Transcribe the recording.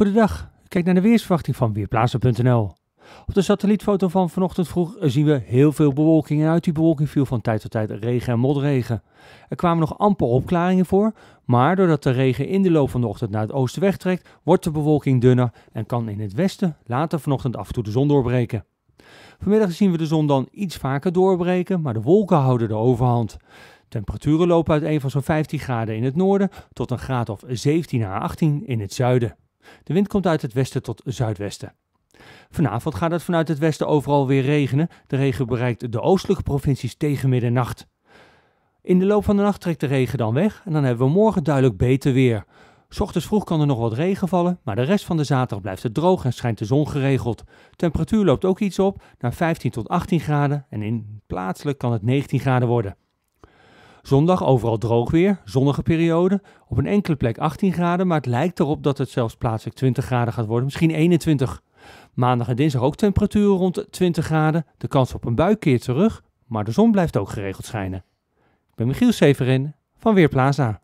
Goedendag, kijk naar de weersverwachting van Weerplaatsen.nl. Op de satellietfoto van vanochtend vroeg zien we heel veel bewolking en uit die bewolking viel van tijd tot tijd regen en motregen. Er kwamen nog amper opklaringen voor, maar doordat de regen in de loop van de ochtend naar het oosten wegtrekt, wordt de bewolking dunner en kan in het westen later vanochtend af en toe de zon doorbreken. Vanmiddag zien we de zon dan iets vaker doorbreken, maar de wolken houden de overhand. Temperaturen lopen uiteen van zo'n 15 graden in het noorden tot een graad of 17 à 18 in het zuiden. De wind komt uit het westen tot zuidwesten. Vanavond gaat het vanuit het westen overal weer regenen. De regen bereikt de oostelijke provincies tegen middernacht. In de loop van de nacht trekt de regen dan weg en dan hebben we morgen duidelijk beter weer. Ochtends vroeg kan er nog wat regen vallen, maar de rest van de zaterdag blijft het droog en schijnt de zon geregeld. Temperatuur loopt ook iets op, naar 15 tot 18 graden en in plaatselijk kan het 19 graden worden. Zondag overal droog weer, zonnige periode. Op een enkele plek 18 graden, maar het lijkt erop dat het zelfs plaatselijk 20 graden gaat worden, misschien 21. Maandag en dinsdag ook temperaturen rond 20 graden. De kans op een bui keert terug, maar de zon blijft ook geregeld schijnen. Ik ben Michiel Severin van Weerplaza.